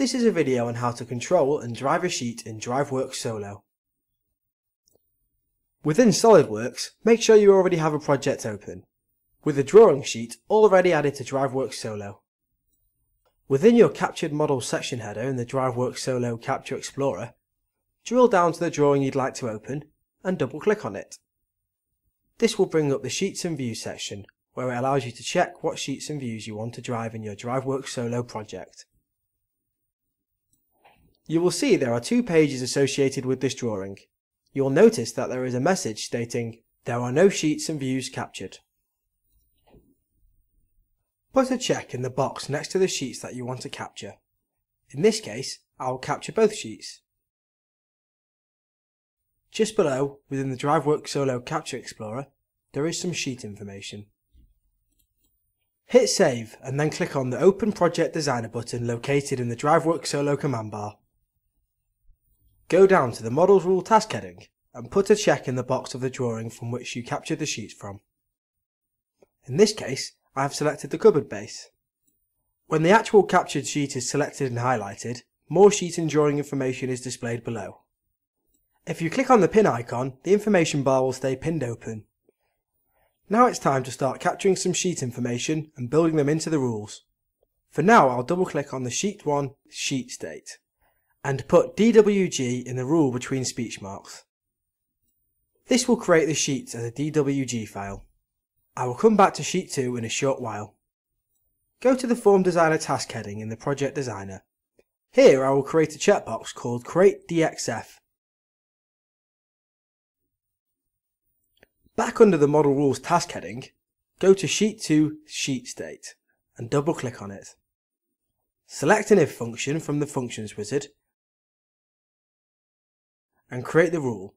This is a video on how to control and drive a sheet in DriveWorks Solo. Within SolidWorks, make sure you already have a project open, with the drawing sheet already added to DriveWorks Solo. Within your captured model section header in the DriveWorks Solo Capture Explorer, drill down to the drawing you'd like to open and double click on it. This will bring up the Sheets and Views section, where it allows you to check what sheets and views you want to drive in your DriveWorks Solo project. You will see there are two pages associated with this drawing. You will notice that there is a message stating, there are no sheets and views captured. Put a check in the box next to the sheets that you want to capture. In this case, I will capture both sheets. Just below, within the DriveWorks Solo Capture Explorer, there is some sheet information. Hit save and then click on the Open Project Designer button located in the DriveWorks Solo command bar. Go down to the Models Rule task heading and put a check in the box of the drawing from which you captured the sheets from. In this case, I have selected the cupboard base. When the actual captured sheet is selected and highlighted, more sheet and drawing information is displayed below. If you click on the pin icon, the information bar will stay pinned open. Now it's time to start capturing some sheet information and building them into the rules. For now I'll double click on the Sheet 1 Sheet State and put DWG in the rule between speech marks. This will create the sheets as a DWG file. I will come back to Sheet 2 in a short while. Go to the Form Designer task heading in the Project Designer. Here I will create a checkbox called Create DXF. Back under the Model Rules task heading, go to Sheet 2 Sheet State and double click on it. Select an if function from the Functions wizard and create the rule.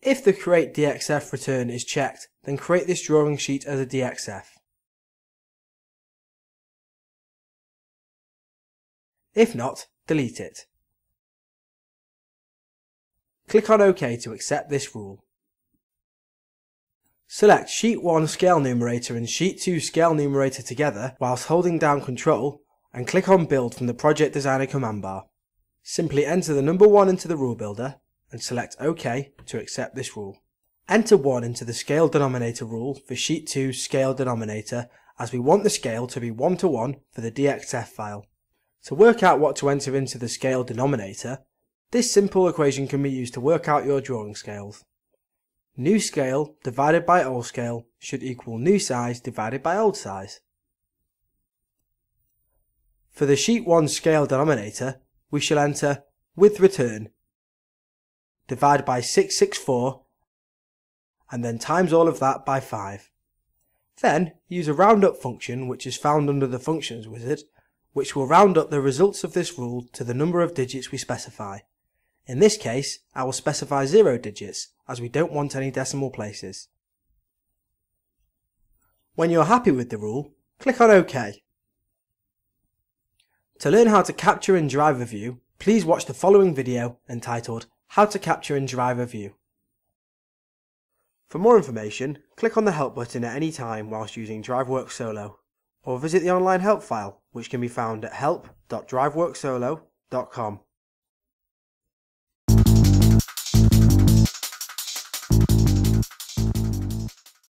If the create DXF return is checked, then create this drawing sheet as a DXF. If not, delete it. Click on OK to accept this rule. Select Sheet 1 Scale Numerator and Sheet 2 Scale Numerator together whilst holding down Control and click on Build from the Project Designer command bar. Simply enter the number 1 into the rule builder and select OK to accept this rule. Enter 1 into the scale denominator rule for sheet 2 scale denominator as we want the scale to be 1 to 1 for the DXF file. To work out what to enter into the scale denominator, this simple equation can be used to work out your drawing scales. New scale divided by old scale should equal new size divided by old size. For the sheet 1 scale denominator, we shall enter with return divide by 664 and then times all of that by 5. Then use a roundup function which is found under the functions wizard which will round up the results of this rule to the number of digits we specify. In this case, I will specify 0 digits as we don't want any decimal places. When you're happy with the rule, click on OK. To learn how to capture and drive a view, please watch the following video entitled how to capture and drive a view. For more information, click on the help button at any time whilst using DriveWorks Solo, or visit the online help file which can be found at help.driveworksolo.com.